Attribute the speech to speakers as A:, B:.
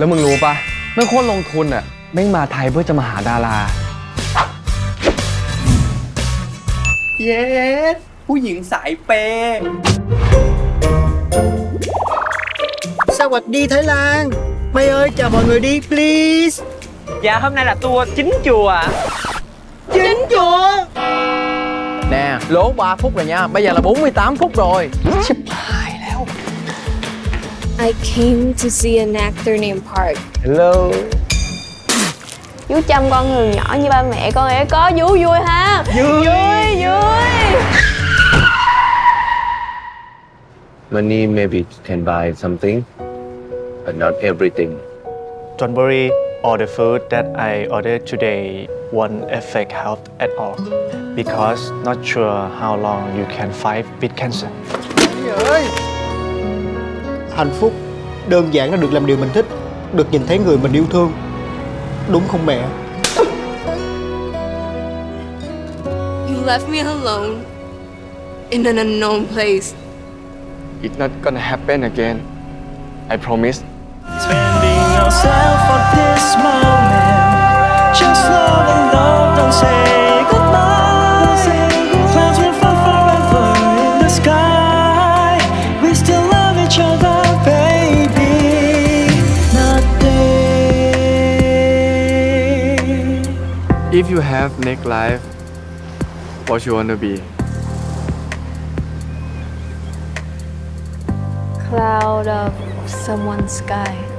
A: แล้วมึงรู้ปะไม่โคตรลงทุนอะแม่งมาไทยเพื่อจะมาหาดารา
B: เย้ผู้หญิงสายเปย์
C: สวัสดี Thái Lan Mày ơi chào mọi người đi please
D: Dạ hôm nay là tour chính chùa
C: Chính chùa
E: Nè, lố 3 phút rồi nha, bây giờ là 48 phút rồi
F: I came to see an actor named Park.
A: Hello
F: Chú chăm con người nhỏ như ba mẹ con ấy có vú vui ha. Vui vui. vui.
G: Money maybe can buy something, but not everything.
H: Don't worry, all the food that I ordered today won't affect health at all because not sure how long you can fight with cancer.
C: Hạnh phúc. Đơn giản là được làm điều mình thích Được nhìn thấy người mình yêu thương. Đúng không mẹ?
F: You left me alone in an unknown place.
A: It's not gonna happen again. I promise.
I: Spending yourself for
A: If you have next life what you wanna be
F: Cloud of someone's sky.